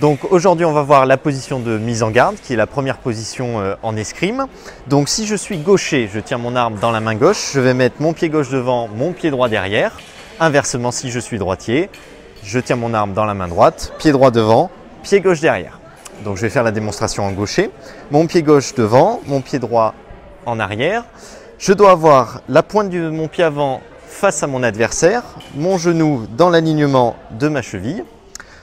Donc aujourd'hui on va voir la position de mise en garde qui est la première position euh, en escrime. Donc si je suis gaucher, je tiens mon arme dans la main gauche, je vais mettre mon pied gauche devant, mon pied droit derrière. Inversement si je suis droitier, je tiens mon arme dans la main droite, pied droit devant, pied gauche derrière. Donc je vais faire la démonstration en gaucher. Mon pied gauche devant, mon pied droit en arrière. Je dois avoir la pointe de mon pied avant face à mon adversaire, mon genou dans l'alignement de ma cheville.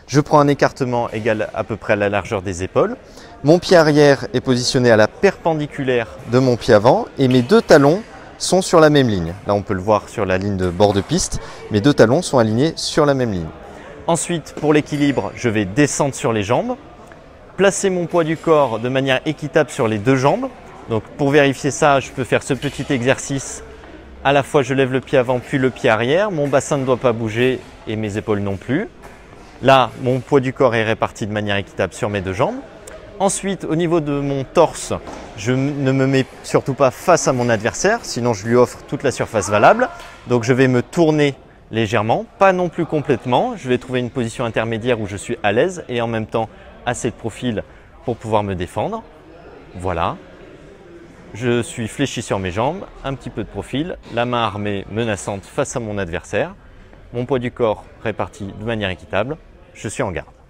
Je prends un écartement égal à peu près à la largeur des épaules. Mon pied arrière est positionné à la perpendiculaire de mon pied avant et mes deux talons sont sur la même ligne. Là, on peut le voir sur la ligne de bord de piste. Mes deux talons sont alignés sur la même ligne. Ensuite, pour l'équilibre, je vais descendre sur les jambes, placer mon poids du corps de manière équitable sur les deux jambes. Donc, pour vérifier ça, je peux faire ce petit exercice. À la fois, je lève le pied avant puis le pied arrière. Mon bassin ne doit pas bouger et mes épaules non plus. Là, mon poids du corps est réparti de manière équitable sur mes deux jambes. Ensuite, au niveau de mon torse, je ne me mets surtout pas face à mon adversaire, sinon je lui offre toute la surface valable. Donc je vais me tourner légèrement, pas non plus complètement. Je vais trouver une position intermédiaire où je suis à l'aise et en même temps assez de profil pour pouvoir me défendre. Voilà. Je suis fléchi sur mes jambes, un petit peu de profil, la main armée menaçante face à mon adversaire, mon poids du corps réparti de manière équitable je suis en garde.